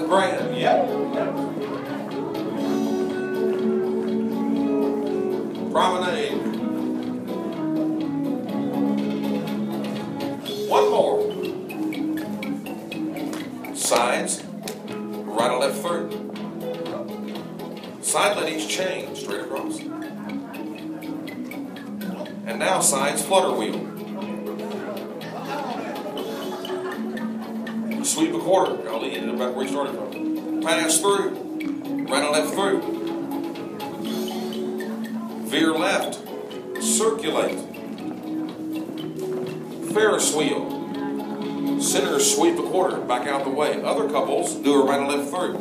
left grand. Yep. Promenade. One more. Sides, right and left through. Side ladies chain straight across. And now sides flutter wheel. Sweep a quarter. I'll lead back where you started from. Pass through. Right and left through. Veer left. Circulate. Ferris wheel. Center sweep a quarter back out the way. Other couples do a right and left through.